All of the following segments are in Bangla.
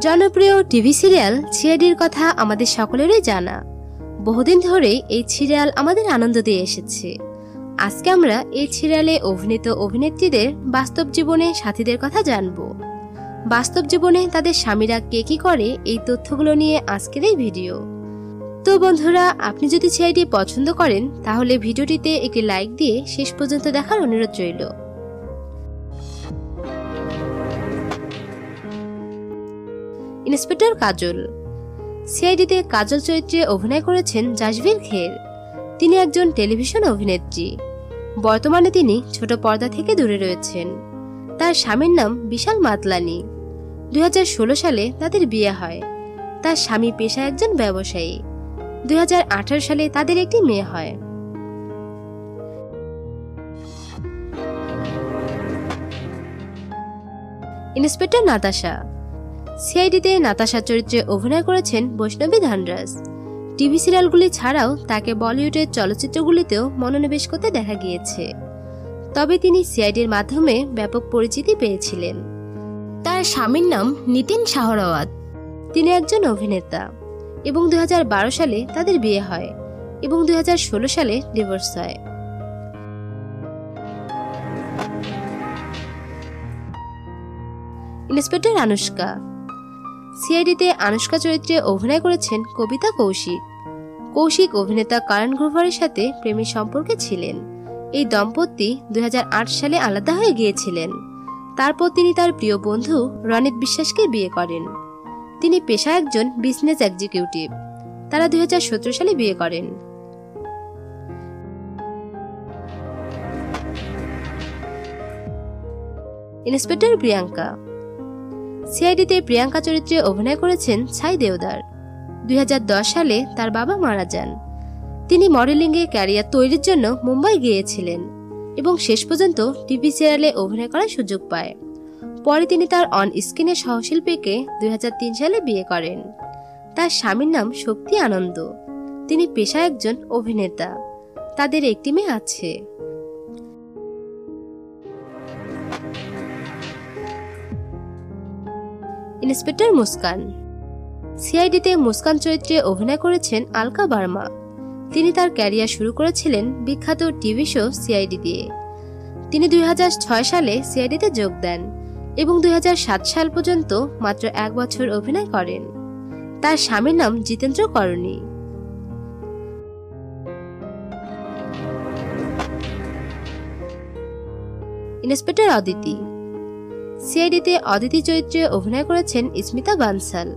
জনপ্রিয় টিভি সিরিয়াল সিআইডির কথা আমাদের সকলেরই জানা। বহুদিন ধরেই এই সিরিয়াল আমাদের আনন্দ দিয়ে এসেছে। আজকে আমরা এই সিরিয়ালে অভিনীত অভিনেত্রীদের বাস্তব জীবনে সাথীদের কথা জানব। বাস্তব জীবনে তাদের স্বামীরা কে কি করে এই তথ্যগুলো নিয়ে আজকের এই ভিডিও। তো বন্ধুরা, আপনি যদি সিআইডি পছন্দ করেন, তাহলে ভিডিওটিতে একটি লাইক দিয়ে শেষ পর্যন্ত দেখার অনুরোধ রইল। ইন্সপেক্টর কাজল। সিআইডিতে কাজল চরিত্রে অভিনয় করেছেন জাসভীর খের। তিনি একজন টেলিভিশন অভিনেত্রী। বর্তমানে তিনি ছোট পর্দা থেকে দূরে রয়েছেন। তার স্বামীর নাম বিশাল মাতলানি। দু হাজার ষোলো সালে তাদের বিয়ে হয়। তার স্বামী পেশা একজন ব্যবসায়ী। দুই হাজার আঠারো সালে তাদের একটি মেয়ে হয়। ইন্সপেক্টর নাতাশা। সিআইডিতে নাতাশা চরিত্রে অভিনয় করেছেন বৈষ্ণবী ধানরাজ। টিভি সিরিয়ালগুলি ছাড়াও তাকে বলিউডের চলচ্চিত্রগুলিতেও মনোনিবেশ করতে দেখা গিয়েছে। তবে তিনি সিআইডির মাধ্যমে ব্যাপক পরিচিতি পেয়েছিলেন। তার স্বামীর নাম নিতিন শাহরাওয়াত। তিনি একজন অভিনেতা এবং দুই হাজার বারো সালে তাদের বিয়ে হয় এবং দুই হাজার ষোলো সালে ডিভোর্স হয়। ইন্সপেক্টর আনুষ্কা সিআইডিতে আনুষ্কা চরিত্রে অভিনয় করেছেন কবিতা কৌশিক। কৌশিক অভিনেতা কারণ গ্রোভারের সাথে প্রেমের সম্পর্কে ছিলেন। এই দম্পতি দু হাজার আট সালে আলাদা হয়ে গিয়েছিলেন। তারপর তিনি তার প্রিয় বন্ধু রনিত বিশ্বাসকে বিয়ে করেন। তিনি পেশা একজন বিজনেস এক্সিকিউটিভ। তারা দুই হাজার সতেরো সালে বিয়ে করেন। ইন্সপেক্টর প্রিয়াঙ্কা। সিআইডিতে প্রিয়াঙ্কা চরিত্রে অভিনয় করেছেন ছাই দেওদার। দুই হাজার দশ সালে তার বাবা মারা যান। তিনি মডেলিংয়ে ক্যারিয়ার তৈরির জন্য মুম্বাই গিয়েছিলেন এবং শেষ পর্যন্ত টিভি সিরিয়ালে অভিনয় করার সুযোগ পায়। পরে তিনি তার অন স্ক্রিনের সহশিল্পীকে দুই হাজার তিন সালে বিয়ে করেন। তার স্বামীর নাম শক্তি আনন্দ। তিনি পেশা একজন অভিনেতা। তাদের একটি মেয়ে আছে। ইন্সপেক্টর মুস্কান। সিআইডিতে মুস্কান চরিত্রে অভিনয় করেছেন আলকা বার্মা। তিনি তার ক্যারিয়ার শুরু করেছিলেন বিখ্যাত টিভি শো সিআইডি দিয়ে। তিনি দুই হাজার ছয় সালে সিআইডিতে যোগ দেন এবং দুই হাজার সাত সাল পর্যন্ত মাত্র এক বছর অভিনয় করেন। তার স্বামীর নাম জিতেন্দ্র করণী। ইন্সপেক্টর অদিতি। সিআইডিতে অদিতি চরিত্রে অভিনয় করেছেন স্মিতা বানসাল।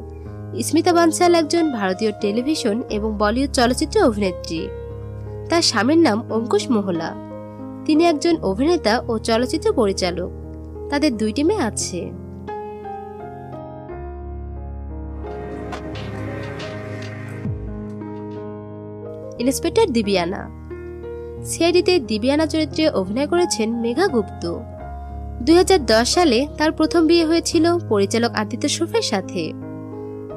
স্মিতা বানসাল একজন ভারতীয় টেলিভিশন এবং বলিউড চলচ্চিত্র অভিনেত্রী। তার স্বামীর নাম অঙ্কুশ মোহলা। তিনি একজন অভিনেতা ও চলচ্চিত্র পরিচালক। তাদের দুইটি মেয়ে আছে। ইন্সপেক্টর দিবিয়ানা। সিআইডিতে দিবিয়ানা চরিত্রে অভিনয় করেছেন মেঘা গুপ্ত। দুই হাজার দশ সালে তার প্রথম বিয়ে হয়েছিল পরিচালক আদিত্য শরফের সাথে।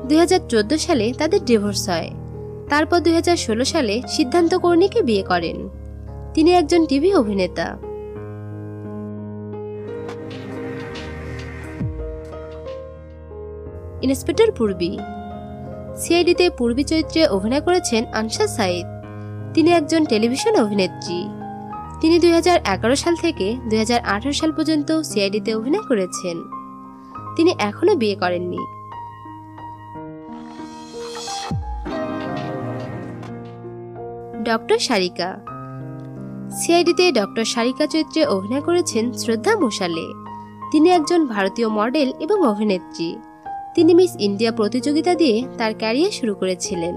দু হাজার চোদ্দ সালে তাদের ডিভোর্স হয়। তারপর দু হাজার ষোলো সালে সিদ্ধান্ত কর্ণীকে বিয়ে করেন। তিনি একজন টিভি অভিনেতা। ইন্সপেক্টর পূর্বী। সিআইডিতে পূর্বী চরিত্রে অভিনয় করেছেন আনসা সাইদ তিনি একজন টেলিভিশন অভিনেত্রী। তিনি দুই হাজার এগারো সাল থেকে দুই হাজার আঠারো সাল পর্যন্ত সিআইডিতে অভিনয় করেছেন। তিনি এখনও বিয়ে করেননি। ডক্টর সারিকা। সিআইডিতে ডক্টর সারিকা চরিত্রে অভিনয় করেছেন শ্রদ্ধা মোশালে। তিনি একজন ভারতীয় মডেল এবং অভিনেত্রী। তিনি মিস ইন্ডিয়া প্রতিযোগিতা দিয়ে তার ক্যারিয়ার শুরু করেছিলেন,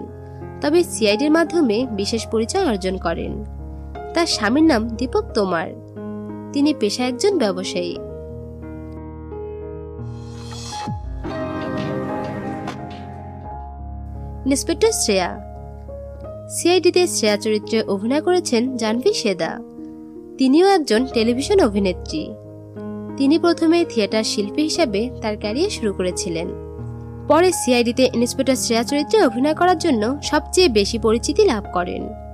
তবে সিআইডির মাধ্যমে বিশেষ পরিচয় অর্জন করেন। তার স্বামীর নাম দীপক তোমার। তিনি পেশা একজন ব্যবসায়ী। ইন্সপেক্টর শ্রেয়া। সিআইডিতে শ্রেয়া চরিত্রে অভিনয় করেছেন জানভি সেদা। তিনিও একজন টেলিভিশন অভিনেত্রী। তিনি প্রথমে থিয়েটার শিল্পী হিসাবে তার ক্যারিয়ার শুরু করেছিলেন। পরে সিআইডিতে ইন্সপেক্টর শ্রেয়া চরিত্রে অভিনয় করার জন্য সবচেয়ে বেশি পরিচিতি লাভ করেন।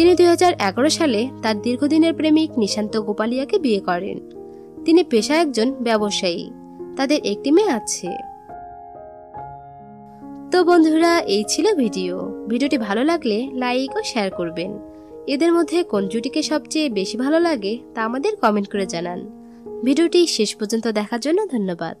তিনি দুই হাজার এগারো সালে তার দীর্ঘদিনের প্রেমিক নিশান্ত গোপালিয়াকে বিয়ে করেন। তিনি পেশা একজন ব্যবসায়ী। তাদের একটি মেয়ে আছে। তো বন্ধুরা, এই ছিল ভিডিও। ভিডিওটি ভালো লাগলে লাইক ও শেয়ার করবেন। এদের মধ্যে কোন জুটিকে সবচেয়ে বেশি ভালো লাগে তা আমাদের কমেন্ট করে জানান। ভিডিওটি শেষ পর্যন্ত দেখার জন্য ধন্যবাদ।